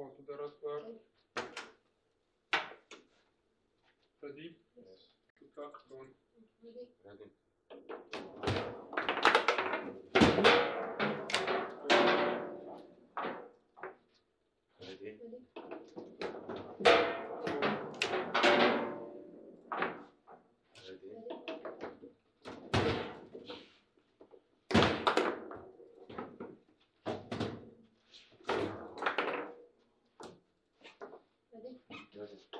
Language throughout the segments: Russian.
Вот туда раз, два. Фотоапарат. Ready? Так, он. Он.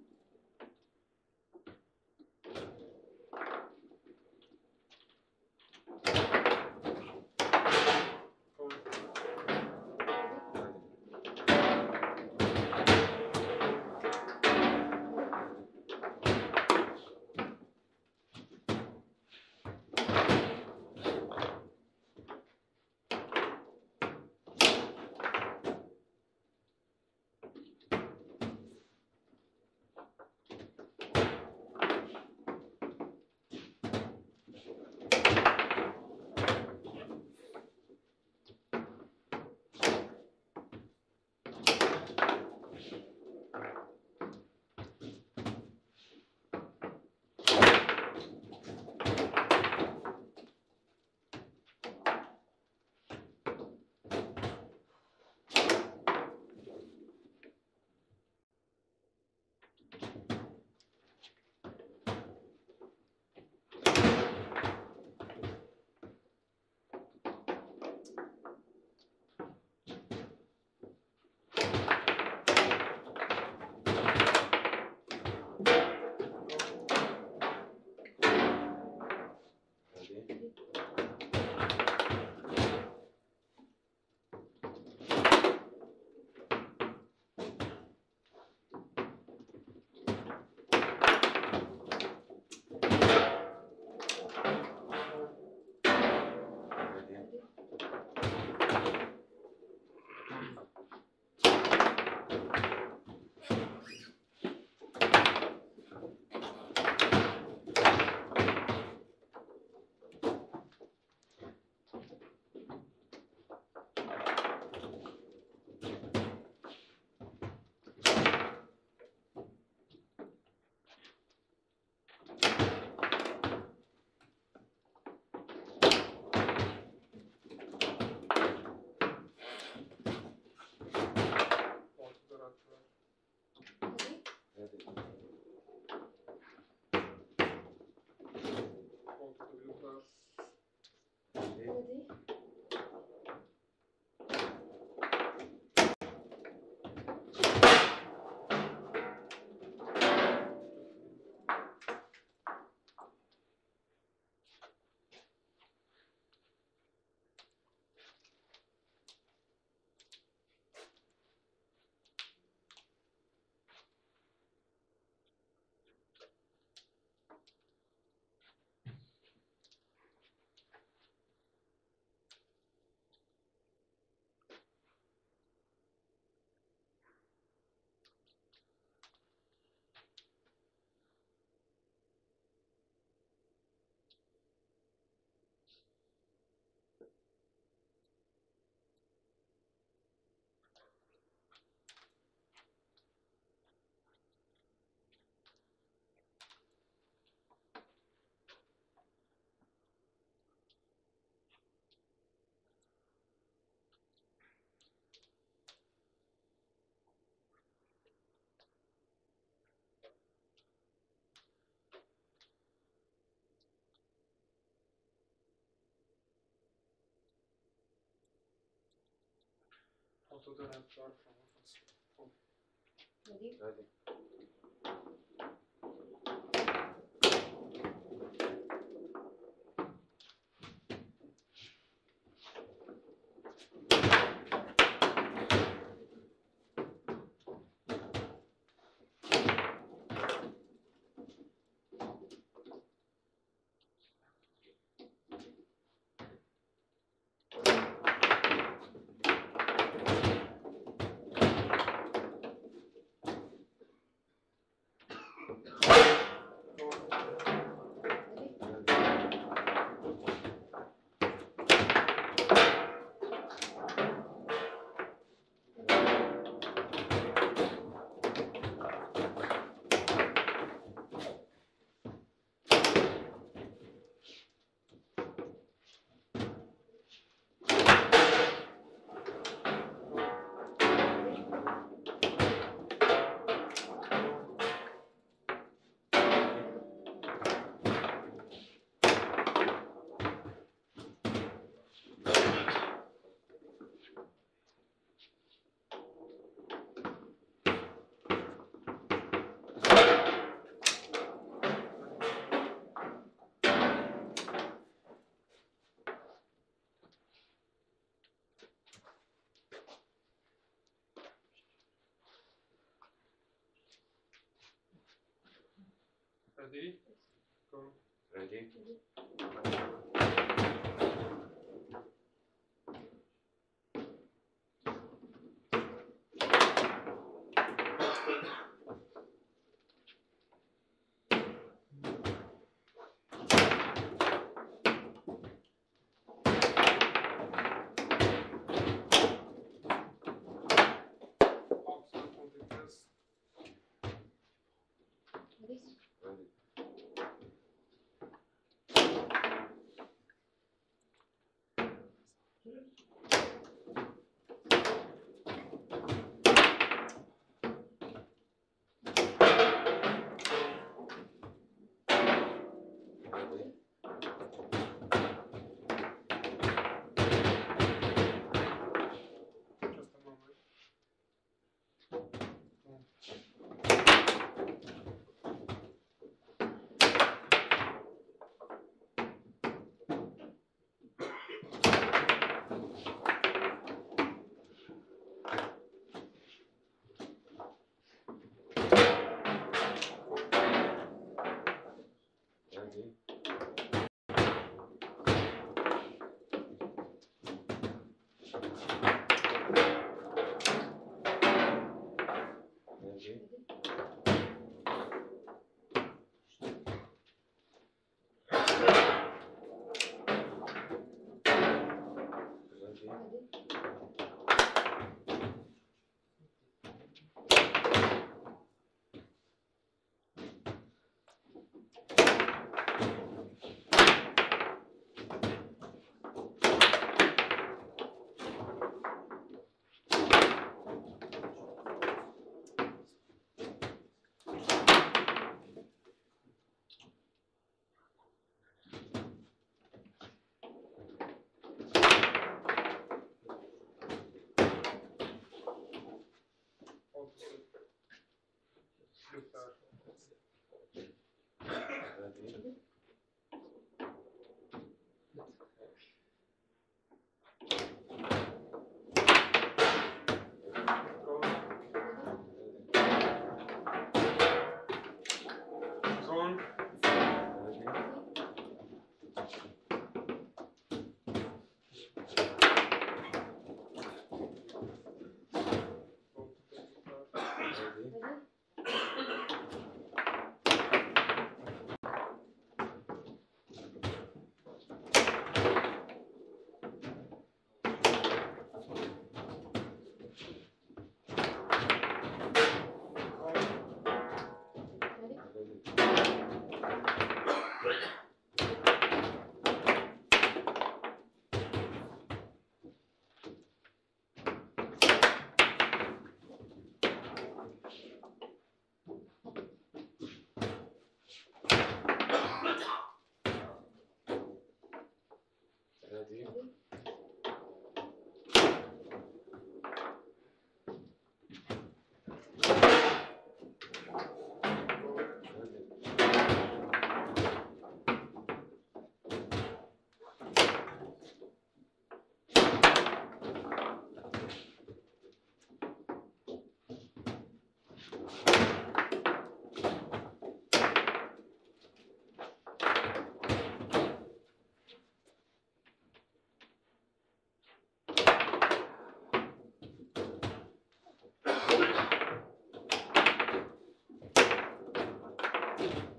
tutto nel platform. Vedi? Vedi. Regardez. Quand this. already Thank you. Thank you.